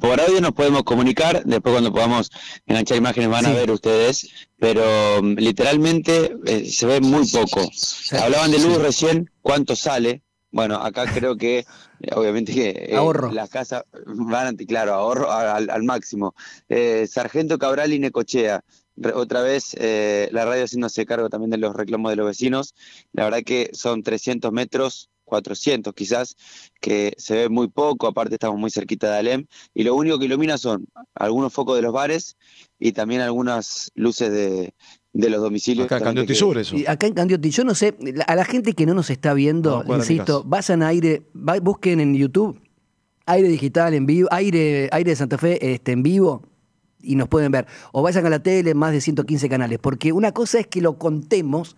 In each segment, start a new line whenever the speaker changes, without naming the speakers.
por audio nos podemos comunicar, después cuando podamos enganchar imágenes van a ver ustedes, pero mm, literalmente eh, se ve muy poco. Hablaban de luz recién, ¿cuánto sale? Bueno, acá creo que, eh, obviamente que eh,
Ahorro.
las casas van, a- claro, ahorro al, al máximo. Eh, Sargento Cabral y Necochea, otra vez eh, la radio haciéndose cargo también de los reclamos de los vecinos. La verdad que son 300 metros, 400 quizás, que se ve muy poco, aparte estamos muy cerquita de Alem, y lo único que ilumina son algunos focos de los bares y también algunas luces de, de los domicilios.
Acá,
Justamente
Candioti Sur, eso.
Y acá en Candioti, yo no sé, a la gente que no nos está viendo,
No,
insisto, vayan a aire, va- busquen en YouTube, aire digital en vivo, aire, aire de Santa Fe este, en vivo y nos pueden ver. O vayan a la tele, más de 115 canales, porque una cosa es que lo contemos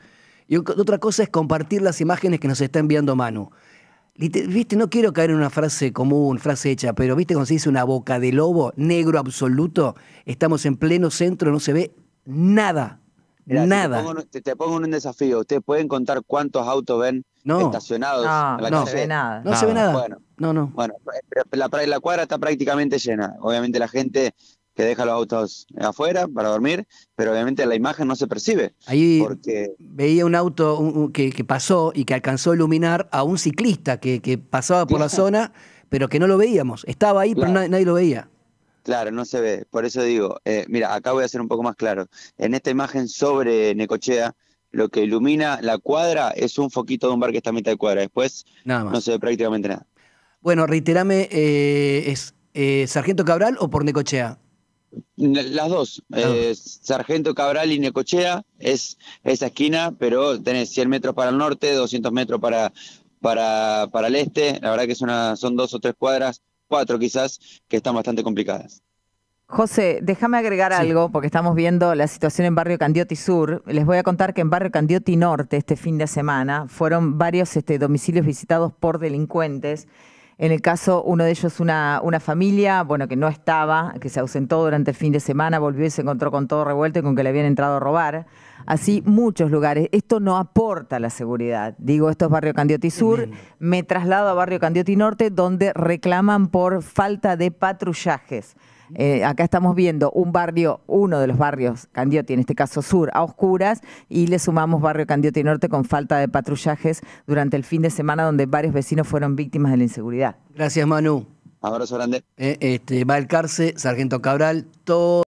y otra cosa es compartir las imágenes que nos está enviando Manu. Viste, no quiero caer en una frase común, frase hecha, pero viste cuando se dice una boca de lobo, negro absoluto, estamos en pleno centro, no se ve nada,
Mirá,
nada.
Te pongo, te- te pongo en un desafío. ¿Ustedes pueden contar cuántos autos ven
No.
estacionados
No,
en la
no
calle?
se ve nada.
No se ve nada.
Bueno.
No, no.
Bueno, la cuadra está prácticamente llena. Obviamente la gente que deja los autos afuera para dormir, pero obviamente la imagen no se percibe.
Ahí
Porque
veía un auto un- que, que pasó y que alcanzó a iluminar a un ciclista que, que pasaba por la zona, pero que no lo veíamos. Estaba ahí, pero nadie lo veía.
Claro, no se ve. Por eso digo, eh, mira, acá voy a ser un poco más claro. En esta imagen sobre Necochea, lo que ilumina la cuadra es un foquito de un bar que está a mitad de cuadra. Después
Nada más.
no se ve prácticamente nada.
Bueno, reiterame, eh, ¿es eh, Sargento Cabral o por Necochea?
Las dos. Eh, Sargento Cabral y Necochea es esa esquina, pero tenés 100 metros para el norte, 200 metros para, para, para el este. La verdad que es una, son dos o tres cuadras, cuatro quizás, que están bastante complicadas.
José, déjame agregar
Sí.
algo, porque estamos viendo la situación en Barrio Candioti Sur. Les voy a contar que en Barrio Candioti Norte, este fin de semana, fueron varios este, domicilios visitados por delincuentes. En el caso, uno de ellos, una, una familia, bueno, que no estaba, que se ausentó durante el fin de semana, volvió y se encontró con todo revuelto y con que le habían entrado a robar. Así, muchos lugares. Esto no aporta la seguridad. Digo, esto es Barrio Candioti Sur. Me traslado a Barrio Candioti Norte, donde reclaman por falta de patrullajes. Eh, acá estamos viendo un barrio, uno de los barrios, Candioti, en este caso sur, a oscuras, y le sumamos barrio Candioti Norte con falta de patrullajes durante el fin de semana, donde varios vecinos fueron víctimas de la inseguridad.
Gracias, Manu.
Abrazo grande.
Eh, este, va al cárcel, Sargento Cabral, todo.